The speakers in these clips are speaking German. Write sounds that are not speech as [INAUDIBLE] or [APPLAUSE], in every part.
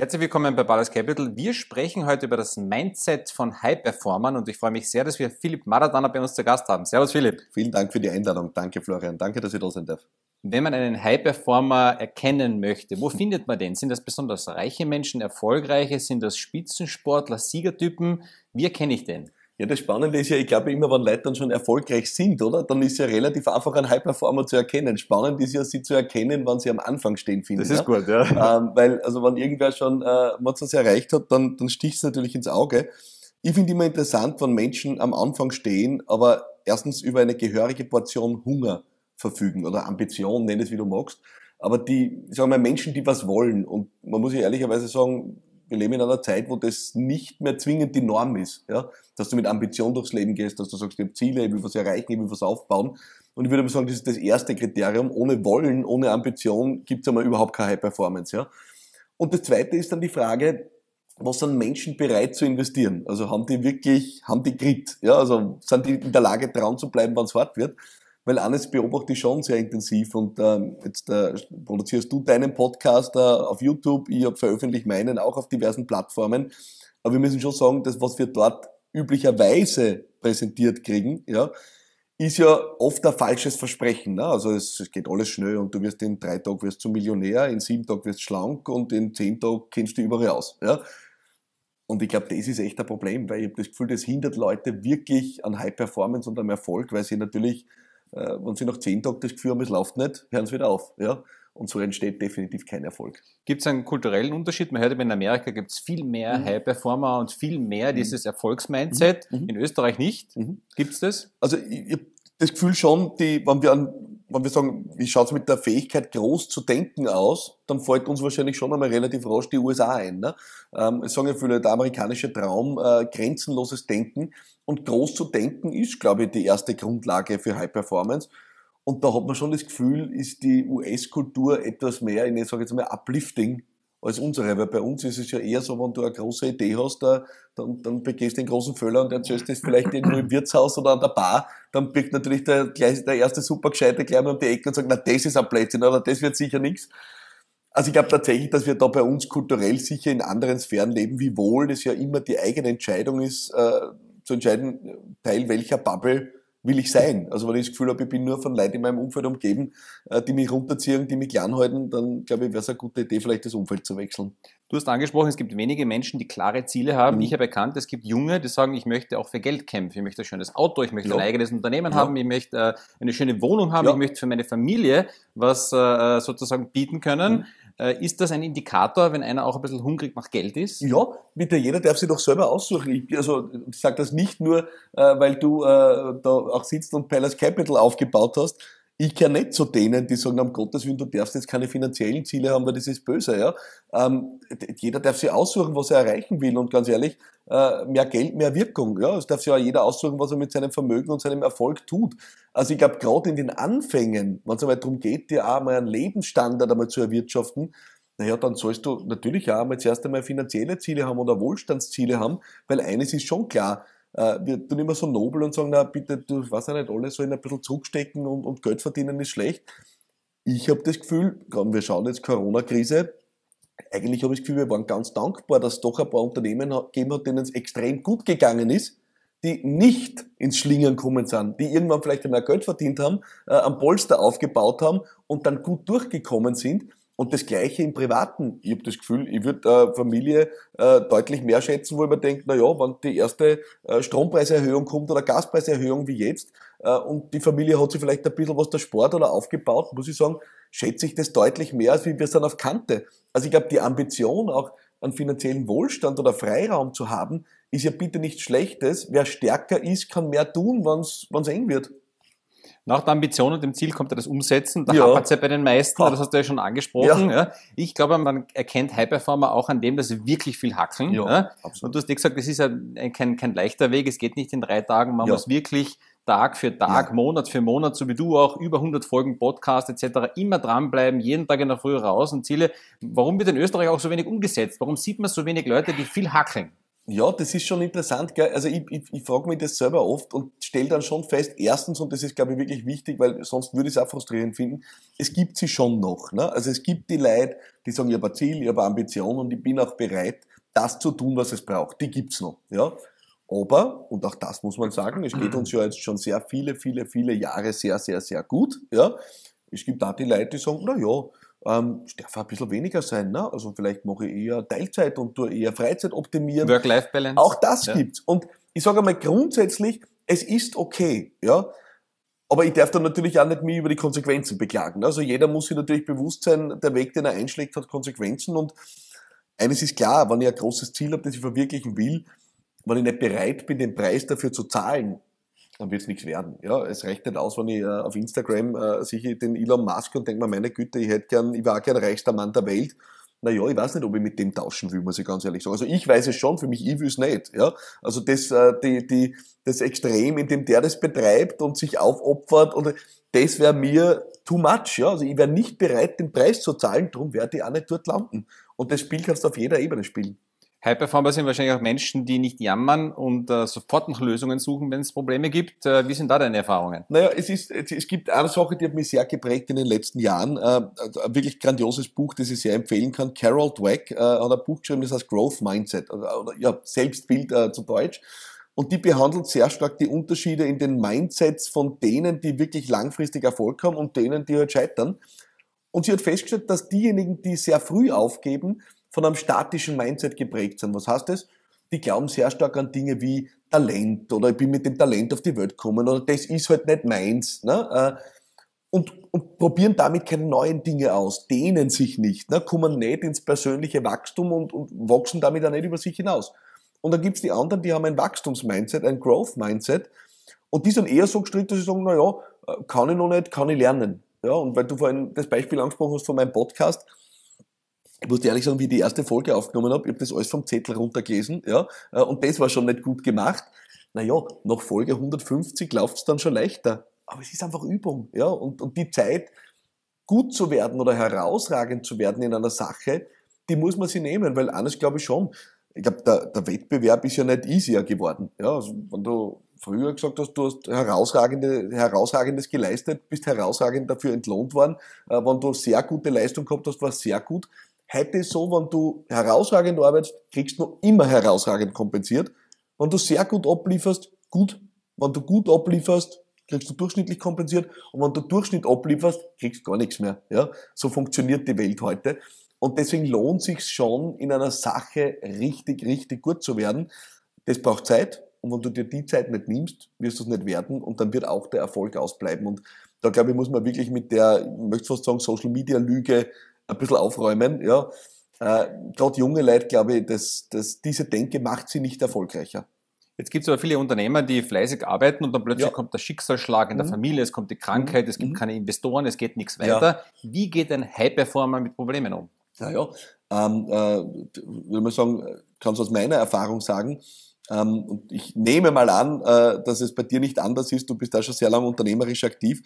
Herzlich willkommen bei Ballast Capital. Wir sprechen heute über das Mindset von High-Performern und ich freue mich sehr, dass wir Philipp Maradana bei uns zu Gast haben. Servus Philipp. Vielen Dank für die Einladung. Danke Florian. Danke, dass ich da sein darf. Wenn man einen High-Performer erkennen möchte, wo findet man den? Sind das besonders reiche Menschen, erfolgreiche? Sind das Spitzensportler, Siegertypen? Wie erkenne ich den? Ja, das Spannende ist ja, ich glaube immer, wenn Leute dann schon erfolgreich sind, oder? Dann ist ja relativ einfach, einen High-Performer zu erkennen. Spannend ist ja, sie zu erkennen, wann sie am Anfang stehen, finde ich. Das ist ja? gut, ja. Ähm, weil, also wenn irgendwer schon äh, was erreicht hat, dann, dann sticht es natürlich ins Auge. Ich finde immer interessant, wenn Menschen am Anfang stehen, aber erstens über eine gehörige Portion Hunger verfügen oder Ambition, nenn es wie du magst. Aber die, sagen wir mal, Menschen, die was wollen. Und man muss ja ehrlicherweise sagen, wir leben in einer Zeit, wo das nicht mehr zwingend die Norm ist. Ja? Dass du mit Ambition durchs Leben gehst, dass du sagst, ich habe Ziele, ich will was erreichen, ich will was aufbauen. Und ich würde aber sagen, das ist das erste Kriterium. Ohne Wollen, ohne Ambition gibt es einmal überhaupt keine High Performance. Ja? Und das zweite ist dann die Frage, was sind Menschen bereit zu investieren? Also haben die wirklich, haben die Grit? Ja, also sind die in der Lage, dran zu bleiben, wenn es hart wird? Weil eines beobachte ich schon sehr intensiv und ähm, jetzt äh, produzierst du deinen Podcast äh, auf YouTube, ich habe veröffentlicht meinen auch auf diversen Plattformen, aber wir müssen schon sagen, das, was wir dort üblicherweise präsentiert kriegen, ja, ist ja oft ein falsches Versprechen. Ne? Also es, es, geht alles schnell und du wirst in drei Tagen wirst zum Millionär, in sieben Tagen wirst schlank und in zehn Tagen kennst du überall aus. Ja? Und ich glaube, das ist echt ein Problem, weil ich habe das Gefühl, das hindert Leute wirklich an High Performance und am Erfolg, weil sie natürlich äh, wenn sie nach zehn Tagen das Gefühl haben, es läuft nicht, hören sie wieder auf. Ja? Und so entsteht definitiv kein Erfolg. Gibt es einen kulturellen Unterschied? Man hört in Amerika gibt es viel mehr mhm. High-Performer und viel mehr mhm. dieses Erfolgsmindset. Mhm. mhm. In Österreich nicht. Mhm. Gibt es das? Also ich, ich das Gefühl schon, die, wenn wir an wenn wir sagen, wie schaut es mit der Fähigkeit, groß zu denken aus, dann fällt uns wahrscheinlich schon einmal relativ rasch die USA ein. Ne? Ähm, es sagen ja viele, der amerikanische Traum, äh, grenzenloses Denken. Und groß zu denken ist, glaube ich, die erste Grundlage für High Performance. Und da hat man schon das Gefühl, ist die US-Kultur etwas mehr ich sage jetzt mal, uplifting als unsere. Weil bei uns ist es ja eher so, wenn du eine große Idee hast, da, dann, dann begehst du den großen Fehler und erzählst das vielleicht irgendwo im Wirtshaus oder an der Bar, dann birgt natürlich der, der erste Supergescheite gleich mal um die Ecke und sagt, na, das ist ein Blödsinn oder das wird sicher nichts. Also ich glaube tatsächlich, dass wir da bei uns kulturell sicher in anderen Sphären leben, wie wohl das ja immer die eigene Entscheidung ist, äh, zu entscheiden, Teil welcher Bubble will ich sein. Also wenn ich das Gefühl habe, ich bin nur von Leuten in meinem Umfeld umgeben, äh, die mich runterziehen, die mich klein halten, dann glaube ich, wäre es eine gute Idee, vielleicht das Umfeld zu wechseln. Du hast angesprochen, es gibt wenige Menschen, die klare Ziele haben. Mhm. Ich habe erkannt, es gibt Junge, die sagen, ich möchte auch für Geld kämpfen. Ich möchte ein schönes Auto, ich möchte ja. ein eigenes Unternehmen ja. haben, ich möchte äh, eine schöne Wohnung haben, ja. ich möchte für meine Familie was äh, sozusagen bieten können. Mhm. Äh, ist das ein Indikator, wenn einer auch ein bisschen hungrig nach Geld ist? Ja, bitte, jeder darf sich doch selber aussuchen. Ich, also, ich sage das nicht nur, äh, weil du äh, da auch sitzt und Palace Capital aufgebaut hast, ich gehöre nicht zu denen, die sagen, um Gottes Willen, du darfst jetzt keine finanziellen Ziele haben, weil das ist böse. Ja? Ähm, jeder darf sich aussuchen, was er erreichen will. Und ganz ehrlich, äh, mehr Geld, mehr Wirkung. Ja? Es darf sich auch jeder aussuchen, was er mit seinem Vermögen und seinem Erfolg tut. Also ich glaube, gerade in den Anfängen, wenn es einmal darum geht, dir auch mal einen Lebensstandard einmal zu erwirtschaften, naja, dann sollst du natürlich auch einmal zuerst einmal finanzielle Ziele haben oder Wohlstandsziele haben, weil eines ist schon klar, äh, wir tun immer so nobel und sagen, na bitte, du weißt ja nicht, alle sollen ein bisschen zurückstecken und, und Geld verdienen ist schlecht. Ich habe das Gefühl, wir schauen jetzt Corona-Krise, eigentlich habe ich das Gefühl, wir waren ganz dankbar, dass es doch ein paar Unternehmen gegeben hat, denen es extrem gut gegangen ist, die nicht ins Schlingern kommen sind, die irgendwann vielleicht einmal Geld verdient haben, äh, am Polster aufgebaut haben und dann gut durchgekommen sind und das Gleiche im Privaten. Ich habe das Gefühl, ich würde äh, Familie äh, deutlich mehr schätzen, wo ich mir denke, na ja, wenn die erste äh, Strompreiserhöhung kommt oder Gaspreiserhöhung wie jetzt äh, und die Familie hat sich vielleicht ein bisschen was der Sport oder aufgebaut, muss ich sagen, schätze ich das deutlich mehr, als wie wir sind auf Kante. Also ich glaube, die Ambition auch einen finanziellen Wohlstand oder Freiraum zu haben, ist ja bitte nichts Schlechtes. Wer stärker ist, kann mehr tun, wenn es eng wird. Nach der Ambition und dem Ziel kommt ja das Umsetzen. Da ja. hapert es ja bei den meisten, das hast du ja schon angesprochen. Ja. ja. Ich glaube, man erkennt High Performer auch an dem, dass sie wirklich viel hackeln. Ja, ja. Und du hast dir gesagt, das ist ja kein, kein leichter Weg, es geht nicht in drei Tagen, man muss wirklich Tag für Tag, Monat für Monat, so wie du auch, über 100 Folgen Podcast etc. immer dranbleiben, jeden Tag in der Früh raus und Ziele. Warum wird in Österreich auch so wenig umgesetzt? Warum sieht man so wenig Leute, die viel hackeln? Ja, das ist schon interessant. Gell? Also ich, ich, ich frage mich das selber oft und stelle dann schon fest, erstens, und das ist, glaube ich, wirklich wichtig, weil sonst würde ich es auch frustrierend finden, es gibt sie schon noch. Ne? Also es gibt die Leute, die sagen, ich habe ein Ziel, ich habe eine Ambition und ich bin auch bereit, das zu tun, was es braucht. Die gibt's noch. Ja? Aber, und auch das muss man sagen, es geht uns ja jetzt schon sehr viele, viele, viele Jahre sehr, sehr, sehr gut. Ja? Es gibt auch die Leute, die sagen, na ja, ähm, ich darf ein bisschen weniger sein. Ne? Also vielleicht mache ich eher Teilzeit und tue eher Freizeit optimieren. Work-Life-Balance. Auch das ja. gibt's. Und ich sage einmal grundsätzlich, es ist okay. Ja? Aber ich darf dann natürlich auch nicht mich über die Konsequenzen beklagen. Also jeder muss sich natürlich bewusst sein, der Weg, den er einschlägt, hat Konsequenzen. Und eines ist klar, wenn ich ein großes Ziel habe, das ich verwirklichen will, wenn ich nicht bereit bin, den Preis dafür zu zahlen, dann wird es nichts werden. Ja, es reicht nicht aus, wenn ich äh, auf Instagram äh, sehe den Elon Musk und denke mir, meine Güte, ich hätte gern, ich war gern reichster Mann der Welt. Naja, ich weiß nicht, ob ich mit dem tauschen will, muss ich ganz ehrlich sagen. Also ich weiß es schon, für mich, ich will es nicht. Ja? Also das, äh, die, die, das Extrem, in dem der das betreibt und sich aufopfert, oder, das wäre mir too much. Ja? Also ich wäre nicht bereit, den Preis zu zahlen, darum werde ich auch nicht dort landen. Und das Spiel kannst du auf jeder Ebene spielen. High Performer sind wahrscheinlich auch Menschen, die nicht jammern und äh, sofort nach Lösungen suchen, wenn es Probleme gibt. Äh, wie sind da deine Erfahrungen? Naja, es, ist, es gibt eine Sache, die hat mich sehr geprägt in den letzten Jahren. Äh, ein wirklich grandioses Buch, das ich sehr empfehlen kann. Carol Dweck äh, hat ein Buch geschrieben, das heißt Growth Mindset, oder, oder ja, Selbstbild äh, zu Deutsch. Und die behandelt sehr stark die Unterschiede in den Mindsets von denen, die wirklich langfristig Erfolg haben und denen, die halt scheitern. Und sie hat festgestellt, dass diejenigen, die sehr früh aufgeben, von einem statischen Mindset geprägt sind. Was heißt das? Die glauben sehr stark an Dinge wie Talent oder ich bin mit dem Talent auf die Welt gekommen oder das ist halt nicht meins. Ne? Äh, und, und probieren damit keine neuen Dinge aus, dehnen sich nicht, ne? kommen nicht ins persönliche Wachstum und, und wachsen damit auch nicht über sich hinaus. Und dann gibt's die anderen, die haben ein Wachstumsmindset, ein Growth-Mindset und die sind eher so gestrickt, dass sie sagen, na ja, äh, kann ich noch nicht, kann ich lernen. Ja, und weil du vorhin das Beispiel angesprochen hast von meinem Podcast, ich muss dir ehrlich sagen, wie ich die erste Folge aufgenommen habe, ich habe das alles vom Zettel runtergelesen, ja, äh, und das war schon nicht gut gemacht. Naja, nach Folge 150 läuft es dann schon leichter. Aber es ist einfach Übung, ja, und, und die Zeit, gut zu werden oder herausragend zu werden in einer Sache, die muss man sich nehmen, weil eines glaube ich schon, ich glaube, der, der Wettbewerb ist ja nicht easier geworden. Ja, also wenn du früher gesagt hast, du hast herausragende, herausragendes geleistet, bist herausragend dafür entlohnt worden. Äh, wenn du sehr gute Leistung gehabt hast, war sehr gut. Heute ist so, wenn du herausragend arbeitest, kriegst du immer herausragend kompensiert. Wenn du sehr gut ablieferst, gut. Wenn du gut ablieferst, kriegst du durchschnittlich kompensiert. Und wenn du Durchschnitt ablieferst, kriegst du gar nichts mehr. Ja? So funktioniert die Welt heute. Und deswegen lohnt sich schon, in einer Sache richtig, richtig gut zu werden. Das braucht Zeit. Und wenn du dir die Zeit nicht nimmst, wirst du es nicht werden und dann wird auch der Erfolg ausbleiben. Und da glaube ich, muss man wirklich mit der, ich möchte fast sagen, Social Media Lüge ein bisschen aufräumen. Ja. Äh, Gerade junge Leute, glaube ich, dass, dass diese Denke macht sie nicht erfolgreicher. Jetzt gibt es aber viele Unternehmer, die fleißig arbeiten und dann plötzlich ja. kommt der Schicksalsschlag in der mhm. Familie, es kommt die Krankheit, mhm. es gibt mhm. keine Investoren, es geht nichts weiter. Ja. Wie geht ein High-Performer mit Problemen um? Naja, ähm, äh, würde man sagen, kann es aus meiner Erfahrung sagen, ähm, und ich nehme mal an, äh, dass es bei dir nicht anders ist, du bist da schon sehr lange unternehmerisch aktiv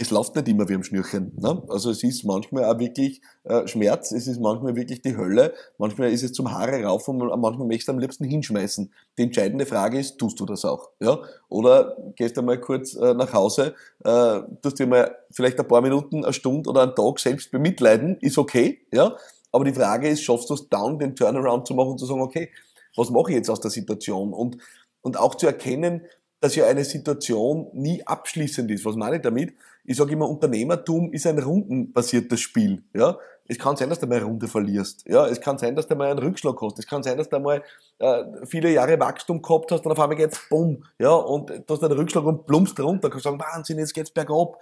es läuft nicht immer wie am Schnürchen. Ne? Also es ist manchmal auch wirklich äh, Schmerz, es ist manchmal wirklich die Hölle, manchmal ist es zum Haare rauf und manchmal möchtest du am liebsten hinschmeißen. Die entscheidende Frage ist, tust du das auch? Ja? Oder gehst du mal kurz äh, nach Hause, äh, tust dir mal vielleicht ein paar Minuten, eine Stunde oder einen Tag selbst bemitleiden, ist okay, ja. Aber die Frage ist, schaffst du es dann, den Turnaround zu machen und zu sagen, okay, was mache ich jetzt aus der Situation? Und, und auch zu erkennen, dass ja eine Situation nie abschließend ist. Was meine ich damit? Ich sage immer, Unternehmertum ist ein rundenbasiertes Spiel. Ja? Es kann sein, dass du mal eine Runde verlierst. Ja? Es kann sein, dass du mal einen Rückschlag hast. Es kann sein, dass du mal äh, viele Jahre Wachstum gehabt hast und auf einmal geht's bumm. Ja? Und du hast einen Rückschlag und plumpst runter. Du kannst sagen, Wahnsinn, jetzt geht's bergab.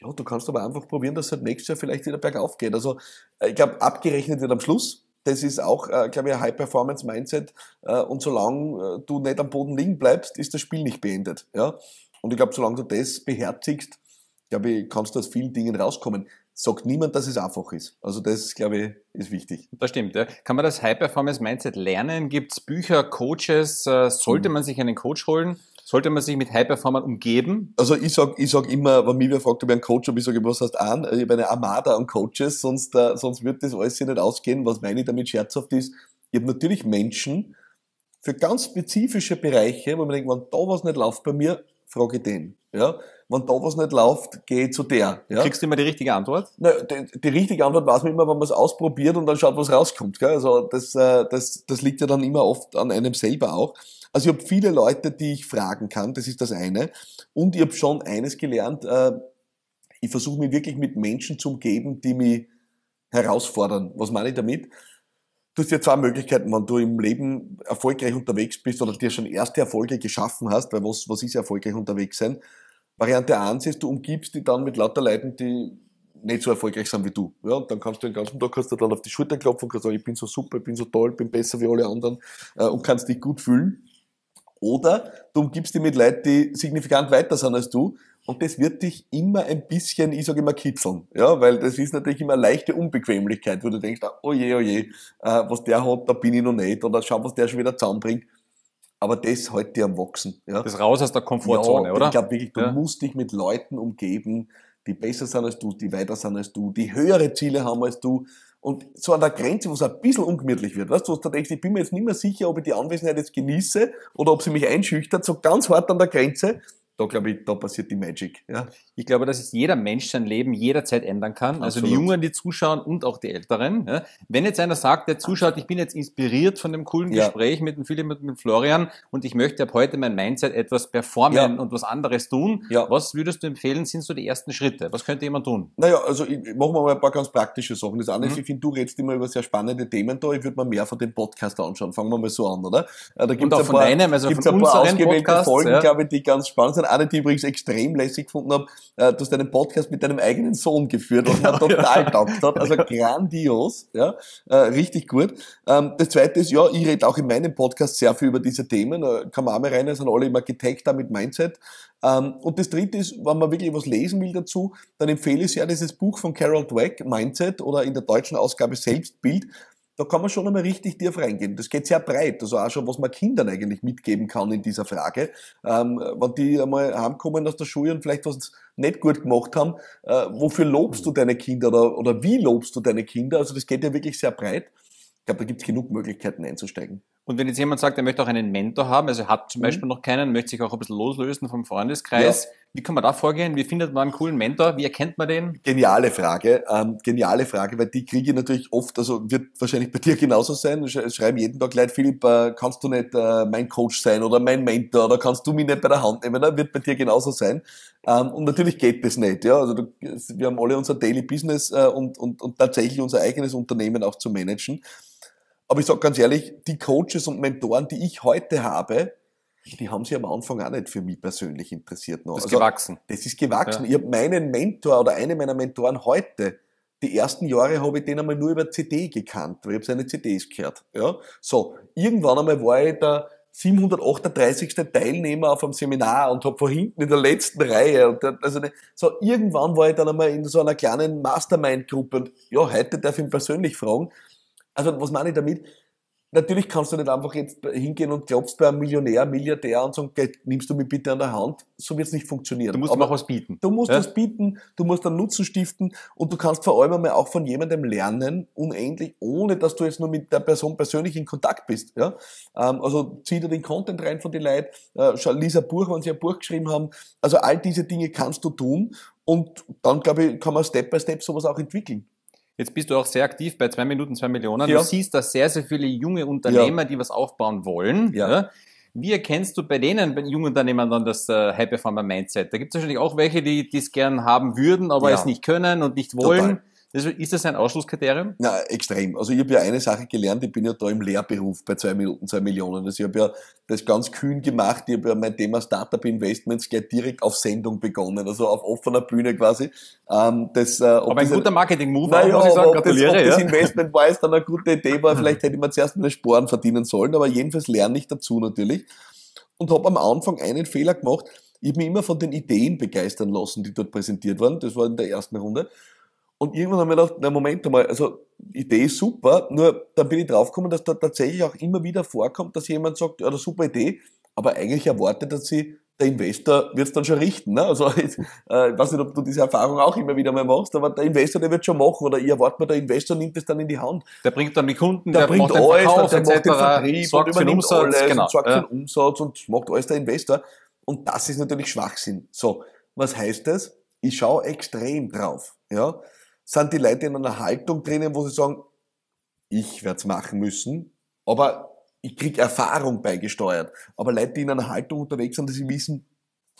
Ja, du kannst aber einfach probieren, dass es halt nächstes Jahr vielleicht wieder bergauf geht. Also ich glaube, abgerechnet wird am Schluss. Das ist auch, äh, glaube ich, ein High-Performance-Mindset. Äh, und solange äh, du nicht am Boden liegen bleibst, ist das Spiel nicht beendet. Ja? Und ich glaube, solange du das beherzigst, glaube ich, kannst du aus vielen Dingen rauskommen. Sagt niemand, dass es einfach ist. Also das, glaube ich, ist wichtig. Das stimmt. Ja. Kann man das High-Performance-Mindset lernen? Gibt es Bücher, Coaches? Äh, sollte mhm. man sich einen Coach holen? Sollte man sich mit High-Performern umgeben? Also ich sag, ich sag immer, wenn mich wer fragt, ob ich einen Coach habe, ich sage, was heißt an? Ich habe eine Armada an Coaches, sonst, äh, sonst wird das alles hier nicht ausgehen. Was meine ich damit scherzhaft ist, ich habe natürlich Menschen, für ganz spezifische Bereiche, wo man denkt, wenn da was nicht läuft bei mir, frage ich den. Ja? Wenn da was nicht läuft, ich zu der. Ja? Kriegst du immer die richtige Antwort? Na, die, die richtige Antwort weiß man immer, wenn man es ausprobiert und dann schaut, was rauskommt. Gell? Also das, äh, das, das liegt ja dann immer oft an einem selber auch. Also ich habe viele Leute, die ich fragen kann, das ist das eine. Und ich habe schon eines gelernt, äh, ich versuche mich wirklich mit Menschen zu umgeben, die mich herausfordern. Was meine ich damit? Du hast ja zwei Möglichkeiten, wenn du im Leben erfolgreich unterwegs bist oder dir schon erste Erfolge geschaffen hast, weil was, was ist erfolgreich unterwegs sein? Variante 1 ist, du umgibst dich dann mit lauter Leuten, die nicht so erfolgreich sind wie du. Ja, und dann kannst du den ganzen Tag kannst du dann auf die Schulter klopfen und kannst sagen, ich bin so super, ich bin so toll, bin besser wie alle anderen äh, und kannst dich gut fühlen. Oder du umgibst dich mit Leuten, die signifikant weiter sind als du und das wird dich immer ein bisschen, ich sage immer, kitzeln. Ja, weil das ist natürlich immer leichte Unbequemlichkeit, wo du denkst, oh je, oh je, äh, was der hat, da bin ich noch nicht. Oder schau, was der schon wieder zusammenbringt. Aber das hält dir am Wachsen. Ja. Das raus aus der Komfortzone, ja, oder? Ich glaube wirklich, du ja. musst dich mit Leuten umgeben, die besser sind als du, die weiter sind als du, die höhere Ziele haben als du. Und so an der Grenze, wo es ein bisschen ungemütlich wird, weißt du, was du denkst, ich bin mir jetzt nicht mehr sicher, ob ich die Anwesenheit jetzt genieße oder ob sie mich einschüchtert, so ganz hart an der Grenze, da glaube ich, da passiert die Magic. Ja. Ich glaube, dass es jeder Mensch sein Leben jederzeit ändern kann. Also die Jungen, die zuschauen und auch die Älteren. Ja. Wenn jetzt einer sagt, der zuschaut, ich bin jetzt inspiriert von dem coolen ja. Gespräch mit dem Philipp und mit Florian und ich möchte ab heute mein Mindset etwas performen ja. und was anderes tun, was würdest du empfehlen, sind so die ersten Schritte? Was könnte jemand tun? Naja, also ich, machen wir mal ein paar ganz praktische Sachen. Das eine ist, mhm. ich finde, du redest immer über sehr spannende Themen da. Ich würde mir mehr von dem Podcast anschauen. Fangen wir mal so an, oder? Da gibt's und auch ein paar, von deinem, also von ein paar ausgewählte Podcasts, Folgen, glaube ich, die ganz spannend sind. Eine, die übrigens extrem lässig gefunden habe, äh, du hast einen Podcast mit deinem eigenen Sohn geführt, was mir total taugt hat. Also grandios, ja, äh, richtig gut. Ähm, das zweite ist, ja, ich rede auch in meinem Podcast sehr viel über diese Themen, äh, kann man auch mal rein, sind alle immer getaggt da mit Mindset. Ähm, und das dritte ist, wenn man wirklich was lesen will dazu, dann empfehle ich sehr dieses Buch von Carol Dweck, Mindset, oder in der deutschen Ausgabe Selbstbild da kann man schon einmal richtig tief reingehen. Das geht sehr breit, also auch schon, was man Kindern eigentlich mitgeben kann in dieser Frage. Ähm, wenn die einmal heimkommen aus der Schule und vielleicht was nicht gut gemacht haben, äh, wofür lobst du deine Kinder oder, oder wie lobst du deine Kinder? Also das geht ja wirklich sehr breit. Ich glaube, da gibt es genug Möglichkeiten einzusteigen. Und wenn jetzt jemand sagt, er möchte auch einen Mentor haben, also hat zum mhm. Beispiel noch keinen, möchte sich auch ein bisschen loslösen vom Freundeskreis, ja. wie kann man da vorgehen? Wie findet man einen coolen Mentor? Wie erkennt man den? Geniale Frage, ähm, geniale Frage, weil die kriege ich natürlich oft, also wird wahrscheinlich bei dir genauso sein, schreiben jeden Tag Leute, Philipp, äh, kannst du nicht äh, mein Coach sein oder mein Mentor oder kannst du mich nicht bei der Hand nehmen? Das wird bei dir genauso sein. Ähm, und natürlich geht das nicht, ja, also du, wir haben alle unser Daily Business äh, und, und, und tatsächlich unser eigenes Unternehmen auch zu managen. Aber ich sage ganz ehrlich, die Coaches und Mentoren, die ich heute habe, die haben sich am Anfang auch nicht für mich persönlich interessiert. Noch. Das ist also, gewachsen. Das ist gewachsen. Ja. Ich habe meinen Mentor oder eine meiner Mentoren heute, die ersten Jahre habe ich den einmal nur über CD gekannt, weil ich habe seine CDs gehört. Ja? So, irgendwann einmal war ich der 738. Teilnehmer auf einem Seminar und habe vor hinten in der letzten Reihe. Also so irgendwann war ich dann einmal in so einer kleinen Mastermind-Gruppe und ja, heute darf ich ihn persönlich fragen, also was meine ich damit? Natürlich kannst du nicht einfach jetzt hingehen und klopfst bei einem Millionär, Milliardär und sagen, nimmst du mich bitte an der Hand. So wird es nicht funktionieren. Du musst Aber auch was bieten. Du musst ja? was bieten, du musst einen Nutzen stiften und du kannst vor allem einmal auch von jemandem lernen, unendlich, ohne dass du jetzt nur mit der Person persönlich in Kontakt bist. Ja? Ähm, also zieh dir den Content rein von den Leuten, äh, lies ein Buch, wenn sie ein Buch geschrieben haben. Also all diese Dinge kannst du tun und dann, glaube ich, kann man Step by Step sowas auch entwickeln. Jetzt bist du auch sehr aktiv bei zwei Minuten, zwei Millionen. Ja. Du siehst da sehr, sehr viele junge Unternehmer, ja. die was aufbauen wollen. Ja. Wie erkennst du bei denen, bei jungen Unternehmern dann das äh, High Performer Mindset? Da gibt es wahrscheinlich auch welche, die es gern haben würden, aber es nicht können und nicht wollen. Total. Ist das ein Ausschlusskriterium? Na, extrem. Also ich habe ja eine Sache gelernt, ich bin ja da im Lehrberuf bei zwei Minuten, zwei Millionen. Also ich habe ja das ganz kühn gemacht, ich habe ja mein Thema Startup Investments gleich direkt auf Sendung begonnen, also auf offener Bühne quasi. Ähm, das, äh, aber ein guter Marketing-Move, naja, muss ich sagen, gratuliere. Das, ob ja. das Investment war, ist dann eine gute Idee war, [LAUGHS] vielleicht hätte man zuerst mal Sporen verdienen sollen, aber jedenfalls lerne ich dazu natürlich. Und habe am Anfang einen Fehler gemacht, ich habe mich immer von den Ideen begeistern lassen, die dort präsentiert waren. Das war in der ersten Runde. Und irgendwann haben wir gedacht, na Moment einmal, also Idee ist super, nur dann bin ich draufgekommen, dass da tatsächlich auch immer wieder vorkommt, dass jemand sagt, ja, das super Idee, aber eigentlich erwartet, dass sie der Investor wird es dann schon richten. Ne? Also [LAUGHS] ich äh, weiß nicht, ob du diese Erfahrung auch immer wieder mal machst, aber der Investor, der wird schon machen oder ich erwarte mal, der Investor nimmt es dann in die Hand. Der bringt dann die Kunden, der, der bringt macht alles, Verkauf, der, der macht den Vertrieb, sorgt für den Umsatz, alles, genau. und sorgt ja. für den Umsatz und macht alles der Investor. Und das ist natürlich Schwachsinn. So, was heißt das? Ich schaue extrem drauf. Ja? Sind die Leute in einer Haltung drinnen, wo sie sagen, ich werde es machen müssen, aber ich krieg Erfahrung beigesteuert. Aber Leute, die in einer Haltung unterwegs sind, dass sie wissen,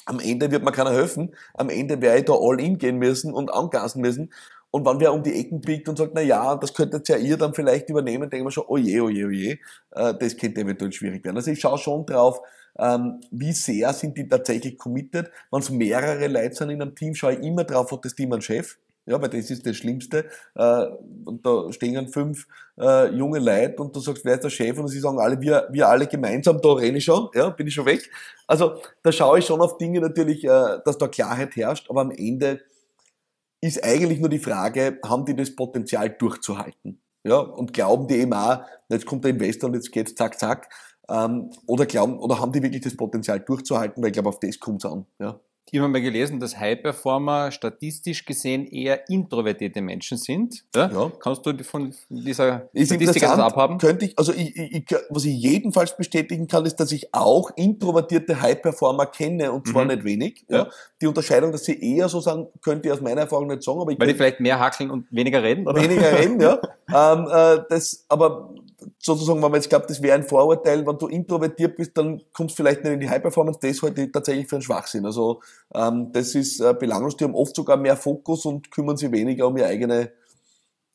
am Ende wird mir keiner helfen, am Ende werde ich da all in gehen müssen und angasen müssen. Und wenn wer um die Ecken biegt und sagt, na ja, das könntet ja ihr dann vielleicht übernehmen, denken wir schon, oh je, oh je, oh je, äh, das könnte eventuell schwierig werden. Also ich schaue schon drauf, ähm, wie sehr sind die tatsächlich committed. Wenn es mehrere Leute sind in einem Team, schaue ich immer drauf, hat das Team einen Chef. Ja, weil das ist das Schlimmste. Äh, und da stehen fünf äh, junge Leute und du sagst, wer ist der Chef? Und sie sagen alle, wir, wir alle gemeinsam, da renne ich schon, ja, bin ich schon weg. Also da schaue ich schon auf Dinge natürlich, äh, dass da Klarheit herrscht, aber am Ende ist eigentlich nur die Frage, haben die das Potenzial durchzuhalten? Ja, und glauben die eben auch, jetzt kommt der Investor und jetzt geht's zack, zack. Ähm, oder glauben, oder haben die wirklich das Potenzial durchzuhalten? Weil ich glaube, auf das kommt es an. Ja. Ich habe mal gelesen, dass High-Performer statistisch gesehen eher introvertierte Menschen sind. Ja? ja. Kannst du von dieser ist Statistik etwas abhaben? Könnte ich, also ich, ich, was ich jedenfalls bestätigen kann, ist, dass ich auch introvertierte High-Performer kenne und zwar mhm. nicht wenig. Ja. ja. Die Unterscheidung, dass sie eher so sagen, könnte ich aus meiner Erfahrung nicht sagen. Aber ich Weil die vielleicht mehr hackeln und weniger reden? Oder? Weniger reden, ja. [LAUGHS] ähm, äh, das, aber sozusagen, wenn man jetzt glaubt, das wäre ein Vorurteil, wenn du introvertiert bist, dann kommst du vielleicht nicht in die High Performance, das halte ich tatsächlich für einen Schwachsinn. Also ähm, das ist äh, belanglos, die haben oft sogar mehr Fokus und kümmern sich weniger um ihre eigene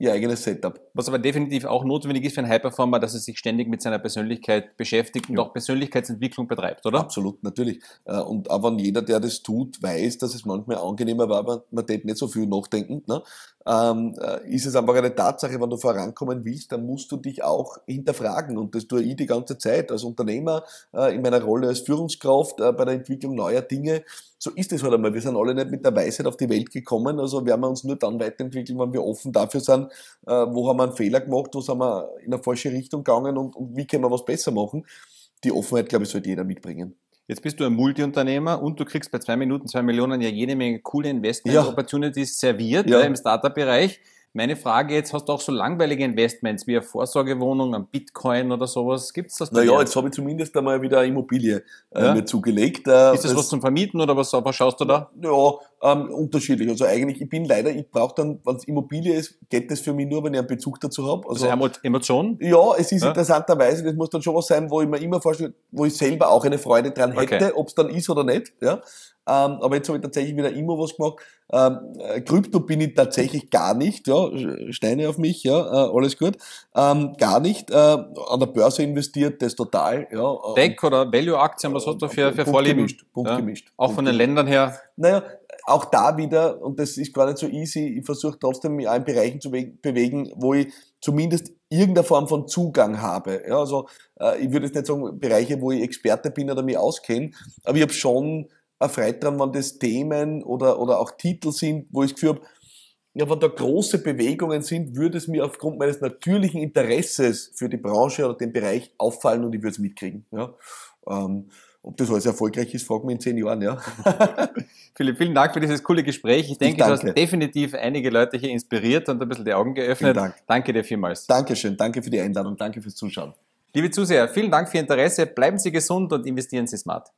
ihr eigenes Setup. Was aber definitiv auch notwendig ist für einen High-Performer, dass er sich ständig mit seiner Persönlichkeit beschäftigt und ja. auch Persönlichkeitsentwicklung betreibt, oder? Absolut, natürlich. Äh, und aber wenn jeder, der das tut, weiß, dass es manchmal angenehmer war, man, man nicht so viel nachdenken, ne? ähm, äh, ist es einfach eine Tatsache, wenn du vorankommen willst, dann musst du dich auch hinterfragen. Und das tue ich die ganze Zeit als Unternehmer, äh, in meiner Rolle als Führungskraft, bei der Entwicklung neuer Dinge so ist es halt einmal. Wir sind alle nicht mit der Weisheit auf die Welt gekommen, also werden wir uns nur dann weiterentwickeln, wenn wir offen dafür sind, äh, wo haben wir einen Fehler gemacht, wo sind wir in eine falsche Richtung gegangen und, und wie können wir was besser machen. Die Offenheit, glaube ich, sollte jeder mitbringen. Jetzt bist du ein Multiunternehmer und du kriegst bei zwei Minuten zwei Millionen ja jede Menge coole Investment-Opportunities ja. serviert ja. im Startup-Bereich. Meine Frage jetzt, hast du auch so langweilige Investments wie eine Vorsorgewohnung, ein Bitcoin oder sowas? Gibt's das? Naja, jetzt habe ich zumindest einmal wieder eine Immobilie äh, ja? mir zugelegt. Äh, ist das, das, was zum Vermieten oder was, was schaust du da? Ja, ähm, unterschiedlich. Also eigentlich, ich bin leider, ich brauche dann, wenn es Immobilie ist, geht das für mich nur, wenn ich einen Bezug dazu habe. Also, also Emotion? Ja, es ist ja? interessanterweise, das muss dann schon was sein, wo ich mir immer vorstelle, wo ich selber auch eine Freude dran hätte, okay. ob es dann ist oder nicht. Ja? Ähm, aber jetzt habe ich tatsächlich wieder immer was gemacht. Ähm, äh, Krypto bin ich tatsächlich gar nicht, ja, Steine auf mich, ja, äh, alles gut. Ähm, gar nicht. Äh, an der Börse investiert, das total, ja. Tech oder Value-Aktien, was hast du für, für Vorlieben? Gemischt, Punkt ja? gemischt. Auch Punkt von den Ländern her? Naja, auch da wieder, und das ist gar nicht so easy, ich versuche trotzdem mich auch in Bereichen zu bewegen, wo ich zumindest irgendeine Form von Zugang habe. Ja, also äh, ich würde jetzt nicht sagen Bereiche, wo ich Experte bin oder mich auskenne, aber ich habe schon erfreut daran, wenn das Themen oder, oder auch Titel sind, wo ich das Gefühl habe, ja, wenn da große Bewegungen sind, würde es mir aufgrund meines natürlichen Interesses für die Branche oder den Bereich auffallen und ich würde es mitkriegen. Ja. Ähm, ob das alles erfolgreich ist, fragt man in zehn Jahren, ja. [LAUGHS] Philipp, vielen Dank für dieses coole Gespräch. Ich denke, ich du hast definitiv einige Leute hier inspiriert und ein bisschen die Augen geöffnet. Dank. Danke dir vielmals. Dankeschön, danke für die Einladung, danke fürs Zuschauen. Liebe Zuseher, vielen Dank für Ihr Interesse. Bleiben Sie gesund und investieren Sie smart.